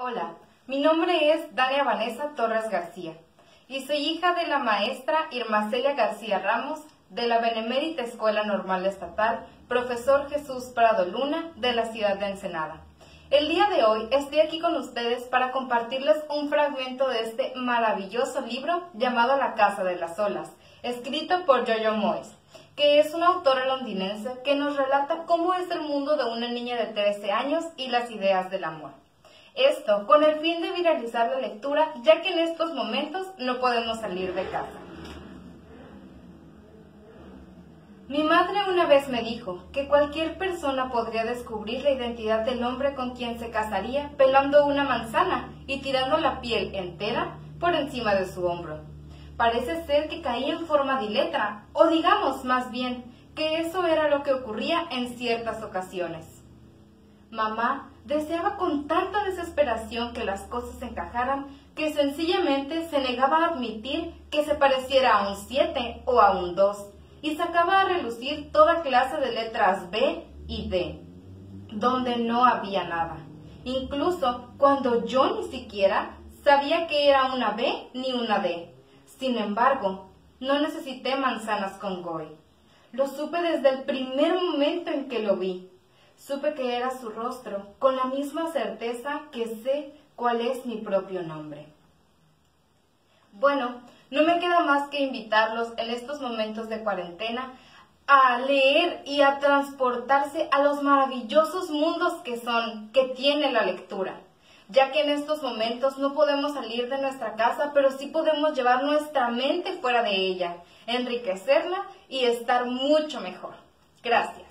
Hola, mi nombre es Dania Vanessa Torres García y soy hija de la maestra Irma Celia García Ramos de la Benemérita Escuela Normal Estatal, profesor Jesús Prado Luna de la ciudad de Ensenada. El día de hoy estoy aquí con ustedes para compartirles un fragmento de este maravilloso libro llamado La Casa de las Olas, escrito por Jojo Moyes, que es una autora londinense que nos relata cómo es el mundo de una niña de 13 años y las ideas del amor. Esto con el fin de viralizar la lectura, ya que en estos momentos no podemos salir de casa. Mi madre una vez me dijo que cualquier persona podría descubrir la identidad del hombre con quien se casaría pelando una manzana y tirando la piel entera por encima de su hombro. Parece ser que caía en forma de letra, o digamos más bien que eso era lo que ocurría en ciertas ocasiones. Mamá deseaba con tanta desesperación que las cosas encajaran que sencillamente se negaba a admitir que se pareciera a un 7 o a un 2 y sacaba a relucir toda clase de letras B y D, donde no había nada. Incluso cuando yo ni siquiera sabía que era una B ni una D. Sin embargo, no necesité manzanas con Goy. Lo supe desde el primer momento en que lo vi Supe que era su rostro, con la misma certeza que sé cuál es mi propio nombre. Bueno, no me queda más que invitarlos en estos momentos de cuarentena a leer y a transportarse a los maravillosos mundos que son, que tiene la lectura, ya que en estos momentos no podemos salir de nuestra casa, pero sí podemos llevar nuestra mente fuera de ella, enriquecerla y estar mucho mejor. Gracias.